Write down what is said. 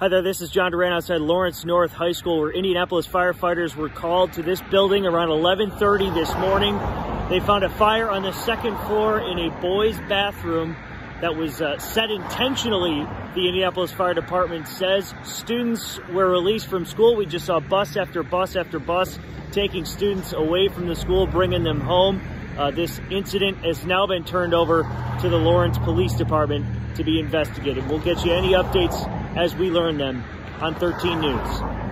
Hi there, this is John Duran outside Lawrence North High School where Indianapolis firefighters were called to this building around 11.30 this morning. They found a fire on the second floor in a boys' bathroom that was uh, set intentionally, the Indianapolis Fire Department says. Students were released from school. We just saw bus after bus after bus taking students away from the school, bringing them home. Uh, this incident has now been turned over to the Lawrence Police Department to be investigated. We'll get you any updates as we learn them on 13 News.